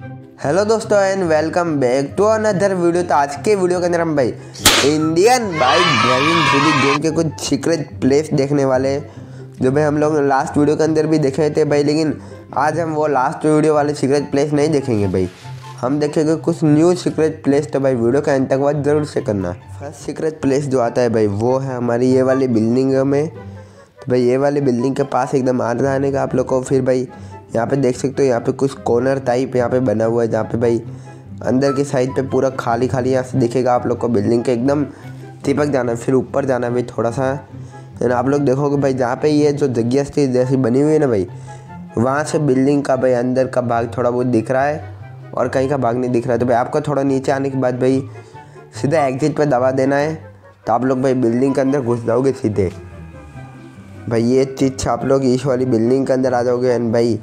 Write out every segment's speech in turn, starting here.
Hello दोस्तों and welcome back to another video तो आज के वीडियो के अंदर हम भाई Indian bike driving three game के कुछ सीक्रेट प्लेस देखने वाले जो भाई हम लोग लास्ट वीडियो के अंदर भी देखे थे भाई, लेकिन आज हम वो लास्ट वीडियो वाले सीक्रेट प्लेस नहीं देखेंगे भाई। हम देखेंगे कुछ न्यू सीक्रेट प्लेस तो भाई वीडियो के अंत तक बाद ज़रूर से करना। फ़र्स्ट सीक्रेट प्लेस जो आता है भाई, वो है हमारी ये वाली बिल्डिंग में। तो भाई ये वाली बिल्डिंग के पास एकदम आ जाने का आप लोग को फिर भाई यहाँ पे देख सकते हो, यहाँ पे कुछ कॉर्नर टाइप यहाँ पे बना हुआ है, जहाँ पे भाई अंदर की साइड पे पूरा खाली खाली यहाँ से दिखेगा आप लोग को बिल्डिंग के एकदम। चिपक जाना, फिर ऊपर जाना भाई थोड़ा सा। है आप लोग देखोगे भाई, जहाँ पे ये जो जगह थी जैसी बनी हुई है ना भाई, वहाँ से बिल्डिंग का भाई अंदर का भाग थोड़ा बहुत दिख रहा है और कहीं का भाग नहीं दिख रहा है। तो भाई आपको थोड़ा नीचे आने के बाद भाई सीधा एग्जिट पर दबा देना है तो आप लोग भाई बिल्डिंग के अंदर घुस जाओगे सीधे। भाई, ये चीज़ आप लोग इस वाली बिल्डिंग के अंदर आ जाओगे एंड भाई,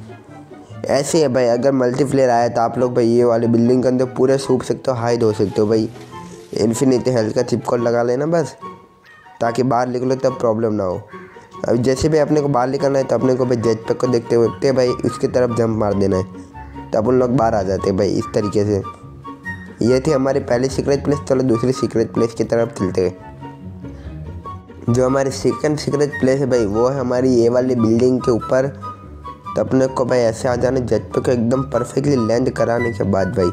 ऐसे है भाई, अगर मल्टीप्लेयर आया तो आप लोग भाई ये वाले बिल्डिंग के अंदर पूरे सूख सकते हो हाइड हो सकते हो भाई। इन्फिनिटी हेल्थ का चिपकोड लगा लेना बस, ताकि बाहर निकलो तब प्रॉब्लम ना हो। अब जैसे भी अपने को बाहर निकलना है तो अपने को भाई जेट पैक को देखते देखते भाई उसकी तरफ़ जंप मार देना है। तब उन लोग बाहर आ जाते हैं भाई, इस तरीके से। ये थी हमारी पहली सीक्रेट प्लेस चलो दूसरी सीक्रेट प्लेस की तरफ़ चलते हैं। जो हमारी सेकंड सीक्रेट प्लेस है भाई, वो है हमारी ये वाली बिल्डिंग के ऊपर। तो अपने को भाई ऐसे आ जाने जेट पे को एकदम परफेक्टली लैंड कराने के बाद भाई,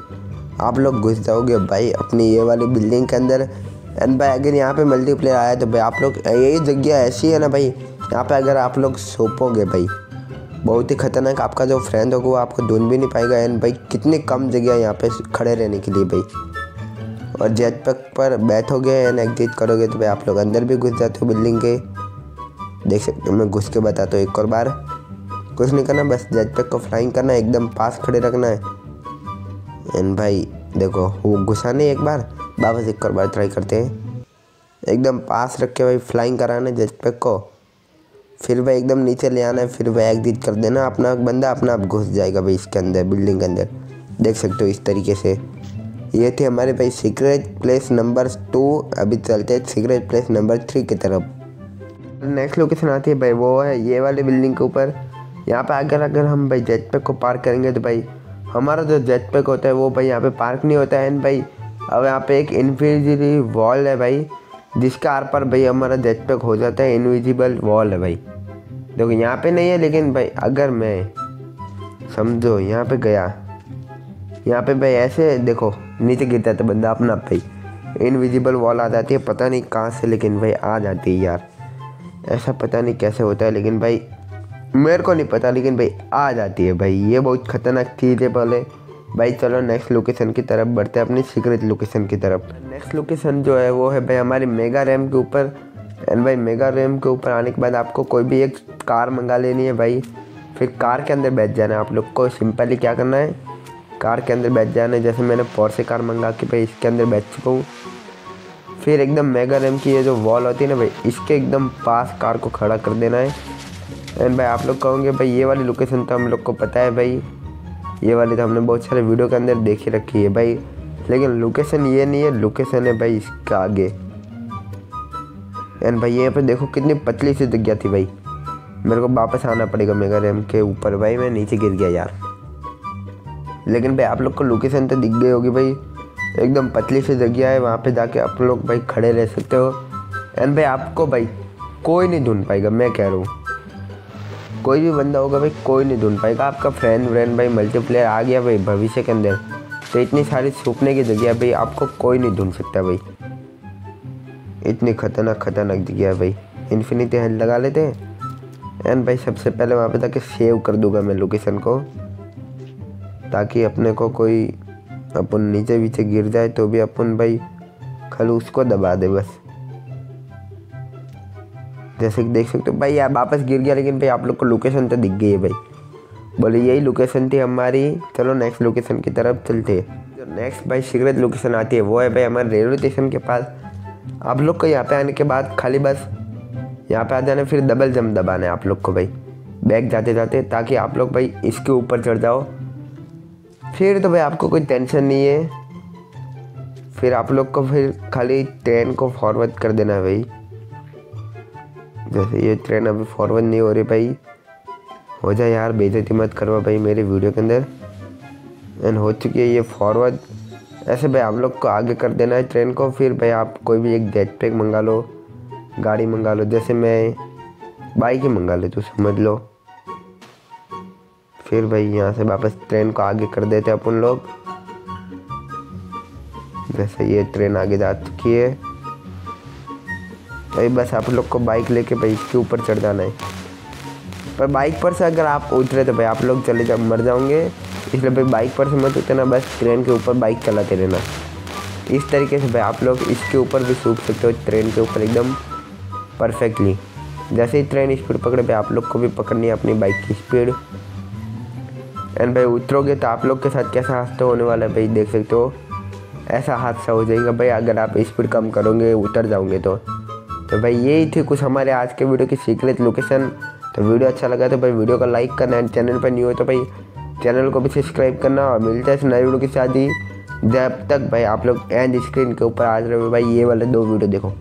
आप लोग घुस जाओगे भाई अपनी ये वाली बिल्डिंग के अंदर। एंड भाई अगर यहाँ पे मल्टीप्लेयर आया तो भाई आप लोग, यही जगह ऐसी है ना भाई, यहाँ पे अगर आप लोग सोपोगे भाई, बहुत ही खतरनाक आपका जो फ्रेंड होगा वो आपको ढूंढ भी नहीं पाएगा। एंड भाई कितनी कम जगह यहाँ पे खड़े रहने के लिए भाई। और जेट पैक पर बैठोगे एंड एग्जिट करोगे तो भाई आप लोग अंदर भी घुस जाते हो बिल्डिंग के। देख सकते हो, मैं घुस के बताता हूँ एक और बार। कुछ नहीं करना, बस जेट पैक को फ्लाइंग करना है एकदम पास खड़े रखना है। एंड भाई, देखो, वो घुसाने एक बार, वापस एक और बार ट्राई करते हैं। एकदम पास रख के भाई फ्लाइंग कराना है जेट पैक को। फिर भाई एकदम नीचे ले आना है, फिर भाई एग्जिट कर देना। अपना बंदा अपना आप घुस जाएगा भाई इसके अंदर बिल्डिंग के अंदर। देख सकते हो इस तरीके से। ये थे हमारे भाई सीक्रेट प्लेस नंबर टू अभी चलते हैं सीक्रेट प्लेस नंबर थ्री की तरफ़। नेक्स्ट लोकेशन आती है भाई, वो है ये वाले बिल्डिंग के ऊपर। यहाँ पे अगर अगर हम भाई जेट पैक को पार्क करेंगे तो भाई, हमारा जो जेट पैक होता है वो भाई यहाँ पे पार्क नहीं होता है। एंड भाई, अब यहाँ पे एक इनविजिबल वॉल है भाई, जिसके आर पर भाई हमारा जेट पैक हो जाता है। इनविजिबल वॉल है भाई। देखो यहाँ पे नहीं है, लेकिन भाई अगर मैं समझो, यहाँ पे गया। यहाँ पे भाई ऐसे, देखो, नीचे गिरता है तो बंदा अपना भाई इनविजिबल वॉल आ जाती है, पता नहीं कहाँ से, लेकिन भाई आ जाती है यार। ऐसा पता नहीं कैसे होता है, लेकिन भाई, मेरे को नहीं पता, लेकिन भाई आ जाती है भाई। ये बहुत खतरनाक चीज़ है पहले। भाई चलो नेक्स्ट लोकेशन की तरफ़ बढ़ते हैं, अपनी सीक्रेट लोकेशन की तरफ़। नेक्स्ट लोकेशन जो है, वो है भाई हमारी मेगा रैम के ऊपर। एंड भाई मेगा रैम के ऊपर आने के बाद आपको कोई भी एक कार मंगा लेनी है भाई। फिर कार के अंदर बैठ जाना है आप लोग को। सिंपली क्या करना है? कार के अंदर बैठ जाना, जैसे मैंने पोर्से कार मंगा के भाई इसके अंदर बैठ चुका हूँ। फिर एकदम मेगा रैम की ये जो वॉल होती है ना भाई, इसके एकदम पास कार को खड़ा कर देना है। एंड भाई आप लोग कहोगे, भाई ये वाली लोकेशन तो हम लोग को पता है भाई। ये वाली तो हमने बहुत सारे वीडियो के अंदर देखी रखी है भाई। लेकिन लोकेशन ये नहीं है लोकेशन है भाई इसका आगे। एंड भाई यहाँ पे देखो कितनी पतली सी जगह थी भाई। मेरे को वापस आना पड़ेगा मेगा रैम के ऊपर भाई, मैं नीचे गिर गया यार। लेकिन भाई, आप लोग को लोकेशन तो दिख गई होगी भाई। एकदम पतली सी जगह है, वहाँ पे जाके आप लोग भाई खड़े रह सकते हो। एंड भाई, आपको भाई कोई नहीं ढूंढ पाएगा, मैं कह रहा हूँ। कोई भी बंदा होगा भाई, कोई नहीं ढूंढ पाएगा। आपका फ्रेंड व्रेंड भाई मल्टीप्लेयर आ गया भाई भविष्य के अंदर। तो इतनी सारी छुपने की जगह भाई, आपको कोई नहीं ढूंढ सकता भाई। इतनी खतरनाक खतरनाक जगह है भाई। इन्फिनिटी हेल्थ लगा लेते हैं। एंड भाई, सबसे पहले वहाँ पे जाके सेव कर दूँगा मैं लोकेशन को। ताकि अपने को कोई अपन नीचे पीछे गिर जाए तो भी अपन भाई खाली उसको दबा दे बस। जैसे कि देख सकते हो, भाई यार वापस गिर गया, लेकिन भाई आप लोग को लोकेशन तो दिख गई है भाई। बोले, यही लोकेशन थी हमारी, चलो नेक्स्ट लोकेशन की तरफ़ चलते हैं। जो नेक्स्ट भाई सीक्रेट लोकेशन आती है, वो है भाई हमारे रेलवे स्टेशन के पास। आप लोग को यहाँ पे आने के बाद खाली बस यहाँ पे आ जाना, फिर डबल जम दबाना है आप लोग को भाई। बैग जाते जाते ताकि आप लोग भाई इसके ऊपर चढ़ जाओ। फिर तो भाई आपको कोई टेंशन नहीं है। फिर आप लोग को फिर खाली ट्रेन को फॉरवर्ड कर देना है भाई। जैसे ये ट्रेन अभी फॉरवर्ड नहीं हो रही भाई। हो जाए यार, बेइज्जती मत करवा भाई मेरे वीडियो के अंदर। एंड हो चुकी है ये फॉरवर्ड ऐसे भाई आप लोग को आगे कर देना है ट्रेन को। फिर भाई आप कोई भी एक जेट पैक मंगा लो, गाड़ी मंगा लो। जैसे मैं बाइक ही मंगा ले तो समझ लो। फिर भाई यहाँ से वापस ट्रेन को आगे कर देते अपन लोग। जैसे ये ट्रेन आगे जा चुकी है। भाई बस आप लोग को बाइक लेके भाई इसके ऊपर चढ़ जाना है। पर बाइक पर से अगर आप उतरे तो भाई आप लोग चले जा मर जाओगे। इसलिए भाई बाइक पर से मत उतरना बस ट्रेन के ऊपर बाइक चलाते रहना। इस तरीके से भाई आप लोग इसके ऊपर भी सूख सकते हो ट्रेन के ऊपर एकदम परफेक्टली जैसे ही ट्रेन स्पीड पकड़े, भाई आप लोग को भी पकड़नी है अपनी बाइक की स्पीड एंड भाई उतरोगे तो आप लोग के साथ कैसा हादसा होने वाला है भाई, देख सकते हो। ऐसा हादसा हो जाएगा भाई, अगर आप स्पीड कम करोगे, उतर जाओगे तो। तो भाई यही थी कुछ हमारे आज के वीडियो की सीक्रेट लोकेशन। तो वीडियो अच्छा लगा तो भाई वीडियो को लाइक करना एंड चैनल पर न्यू हो तो भाई चैनल को भी सब्सक्राइब करना और मिलता है इस नए वीडियो के साथ ही। जब तक भाई आप लोग एंड स्क्रीन के ऊपर आ रहे हो भाई, ये वाले दो वीडियो देखो।